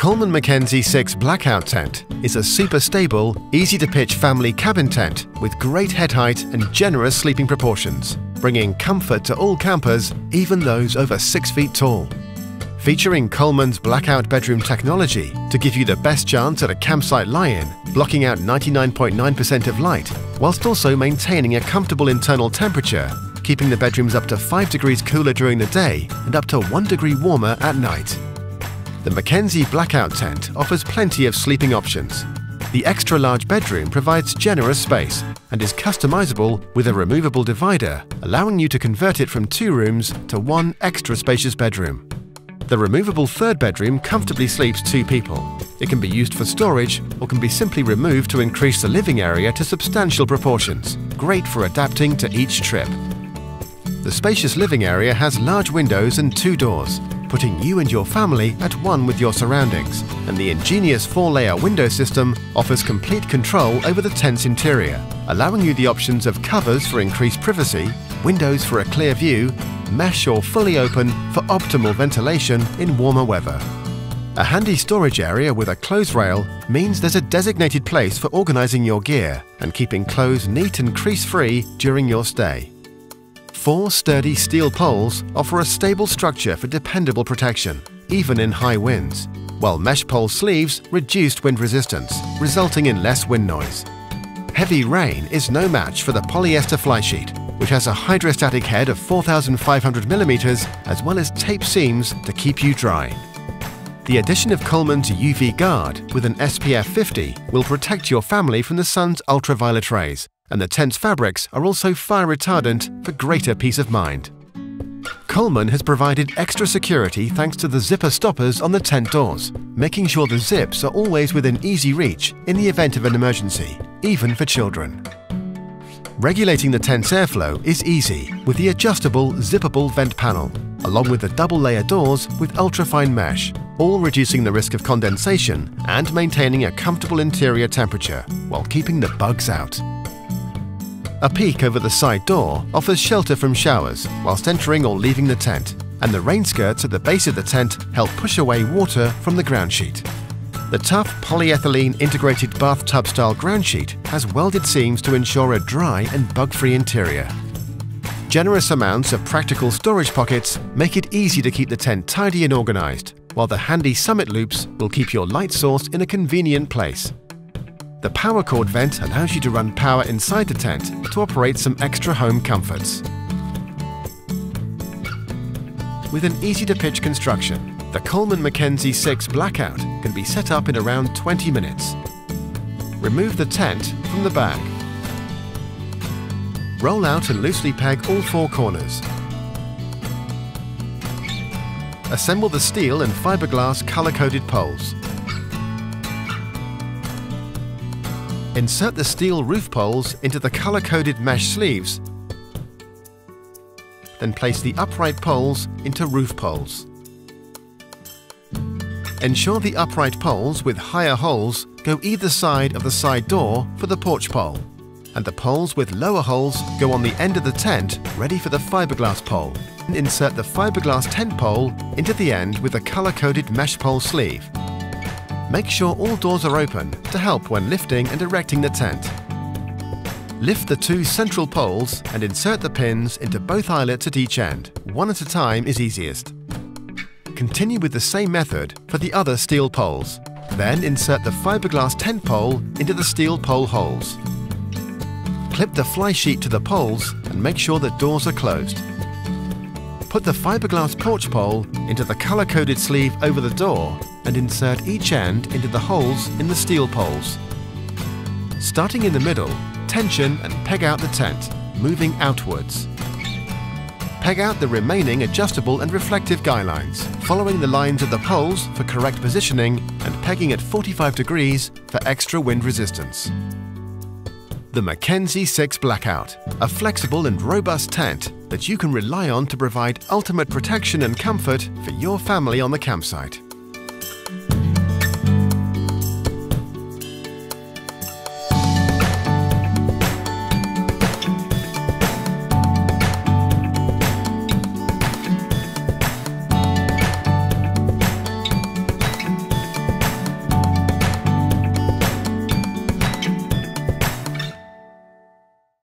Coleman Mackenzie 6 Blackout Tent is a super stable, easy to pitch family cabin tent with great head height and generous sleeping proportions, bringing comfort to all campers, even those over 6 feet tall. Featuring Coleman's blackout bedroom technology to give you the best chance at a campsite lie-in, blocking out 99.9% of light, whilst also maintaining a comfortable internal temperature, keeping the bedrooms up to 5 degrees cooler during the day and up to 1 degree warmer at night. The Mackenzie Blackout Tent offers plenty of sleeping options. The extra-large bedroom provides generous space and is customizable with a removable divider, allowing you to convert it from two rooms to one extra spacious bedroom. The removable third bedroom comfortably sleeps two people. It can be used for storage or can be simply removed to increase the living area to substantial proportions, great for adapting to each trip. The spacious living area has large windows and two doors, putting you and your family at one with your surroundings, and the ingenious four-layer window system offers complete control over the tent's interior, allowing you the options of covers for increased privacy, windows for a clear view, mesh or fully open for optimal ventilation in warmer weather. A handy storage area with a clothes rail means there's a designated place for organising your gear and keeping clothes neat and crease-free during your stay. Four sturdy steel poles offer a stable structure for dependable protection, even in high winds, while mesh pole sleeves reduced wind resistance, resulting in less wind noise. Heavy rain is no match for the polyester fly sheet, which has a hydrostatic head of 4,500 millimeters as well as tape seams to keep you dry. The addition of Coleman's UV Guard with an SPF 50 will protect your family from the sun's ultraviolet rays and the tent's fabrics are also fire retardant for greater peace of mind. Coleman has provided extra security thanks to the zipper stoppers on the tent doors, making sure the zips are always within easy reach in the event of an emergency, even for children. Regulating the tent's airflow is easy with the adjustable zippable vent panel, along with the double-layer doors with ultrafine mesh, all reducing the risk of condensation and maintaining a comfortable interior temperature while keeping the bugs out. A peak over the side door offers shelter from showers whilst entering or leaving the tent, and the rain skirts at the base of the tent help push away water from the ground sheet. The tough polyethylene integrated bathtub style ground sheet has welded seams to ensure a dry and bug-free interior. Generous amounts of practical storage pockets make it easy to keep the tent tidy and organised, while the handy summit loops will keep your light source in a convenient place. The power cord vent allows you to run power inside the tent to operate some extra home comforts. With an easy-to-pitch construction, the Coleman Mackenzie 6 Blackout can be set up in around 20 minutes. Remove the tent from the bag. Roll out and loosely peg all four corners. Assemble the steel and fiberglass color-coded poles. Insert the steel roof poles into the color-coded mesh sleeves, then place the upright poles into roof poles. Ensure the upright poles with higher holes go either side of the side door for the porch pole, and the poles with lower holes go on the end of the tent ready for the fiberglass pole. Insert the fiberglass tent pole into the end with a color-coded mesh pole sleeve Make sure all doors are open to help when lifting and erecting the tent. Lift the two central poles and insert the pins into both eyelets at each end. One at a time is easiest. Continue with the same method for the other steel poles. Then insert the fiberglass tent pole into the steel pole holes. Clip the fly sheet to the poles and make sure the doors are closed. Put the fiberglass porch pole into the color-coded sleeve over the door and insert each end into the holes in the steel poles. Starting in the middle, tension and peg out the tent, moving outwards. Peg out the remaining adjustable and reflective guy lines, following the lines of the poles for correct positioning and pegging at 45 degrees for extra wind resistance. The Mackenzie 6 Blackout, a flexible and robust tent that you can rely on to provide ultimate protection and comfort for your family on the campsite.